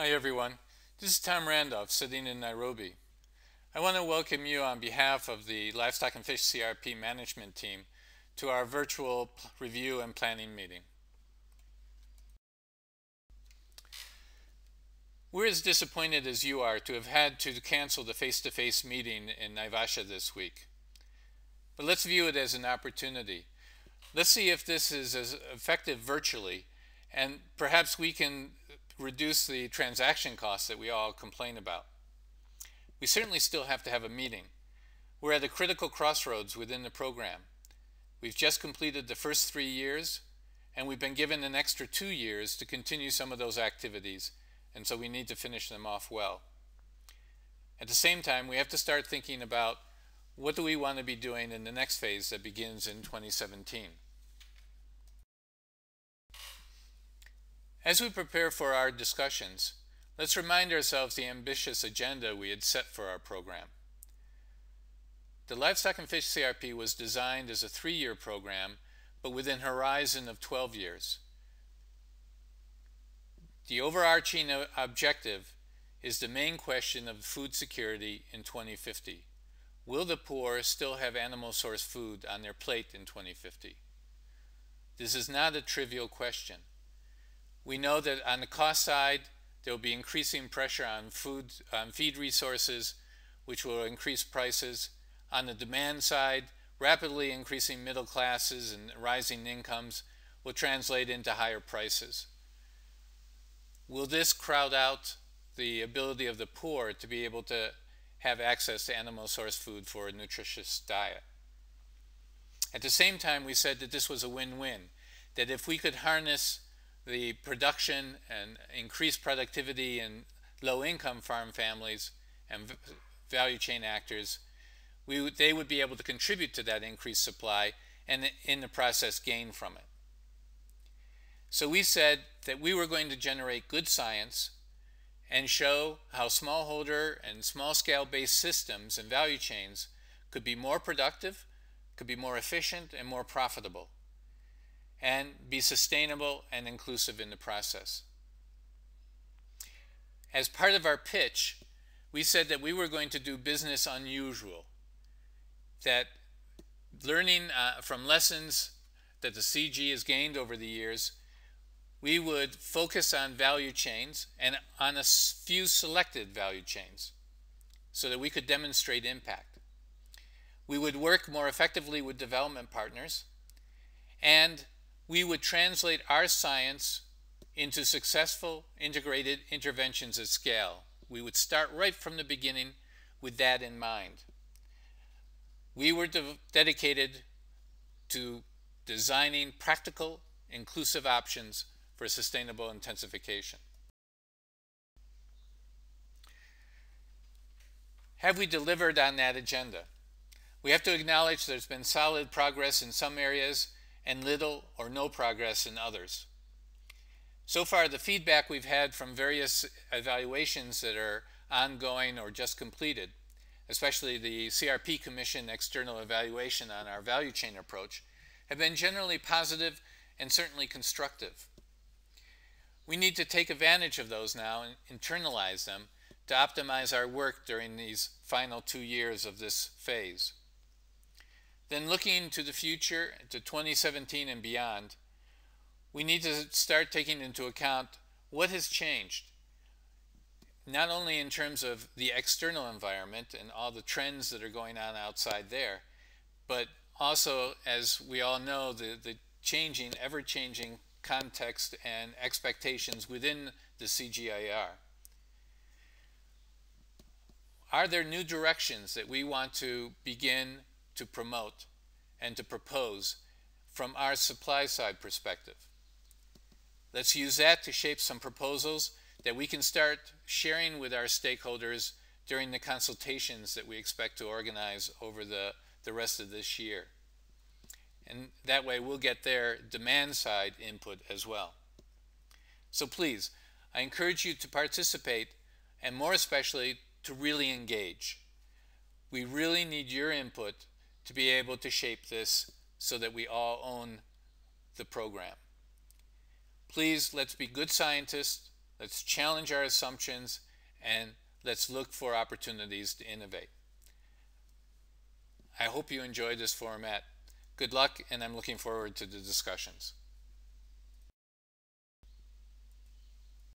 Hi everyone, this is Tom Randolph sitting in Nairobi. I want to welcome you on behalf of the Livestock and Fish CRP management team to our virtual review and planning meeting. We're as disappointed as you are to have had to cancel the face-to-face -face meeting in Naivasha this week. But let's view it as an opportunity. Let's see if this is as effective virtually and perhaps we can reduce the transaction costs that we all complain about. We certainly still have to have a meeting. We're at a critical crossroads within the program. We've just completed the first three years, and we've been given an extra two years to continue some of those activities, and so we need to finish them off well. At the same time, we have to start thinking about what do we want to be doing in the next phase that begins in 2017. As we prepare for our discussions, let's remind ourselves the ambitious agenda we had set for our program. The Livestock and Fish CRP was designed as a three-year program, but with an horizon of 12 years. The overarching objective is the main question of food security in 2050. Will the poor still have animal source food on their plate in 2050? This is not a trivial question. We know that on the cost side, there will be increasing pressure on food, on feed resources, which will increase prices. On the demand side, rapidly increasing middle classes and rising incomes will translate into higher prices. Will this crowd out the ability of the poor to be able to have access to animal source food for a nutritious diet? At the same time, we said that this was a win-win, that if we could harness the production and increased productivity in low-income farm families and value chain actors, we would, they would be able to contribute to that increased supply and in the process gain from it. So we said that we were going to generate good science and show how smallholder and small-scale based systems and value chains could be more productive, could be more efficient, and more profitable and be sustainable and inclusive in the process. As part of our pitch, we said that we were going to do business unusual, that learning uh, from lessons that the CG has gained over the years, we would focus on value chains and on a few selected value chains so that we could demonstrate impact. We would work more effectively with development partners and we would translate our science into successful integrated interventions at scale. We would start right from the beginning with that in mind. We were de dedicated to designing practical, inclusive options for sustainable intensification. Have we delivered on that agenda? We have to acknowledge there's been solid progress in some areas and little or no progress in others. So far, the feedback we've had from various evaluations that are ongoing or just completed, especially the CRP Commission external evaluation on our value chain approach, have been generally positive and certainly constructive. We need to take advantage of those now and internalize them to optimize our work during these final two years of this phase. Then looking to the future, to 2017 and beyond, we need to start taking into account what has changed, not only in terms of the external environment and all the trends that are going on outside there, but also, as we all know, the, the changing, ever-changing context and expectations within the CGIAR. Are there new directions that we want to begin to promote and to propose from our supply side perspective. Let's use that to shape some proposals that we can start sharing with our stakeholders during the consultations that we expect to organize over the, the rest of this year. And that way we'll get their demand side input as well. So please, I encourage you to participate and more especially to really engage. We really need your input to be able to shape this so that we all own the program. Please, let's be good scientists, let's challenge our assumptions, and let's look for opportunities to innovate. I hope you enjoyed this format. Good luck, and I'm looking forward to the discussions.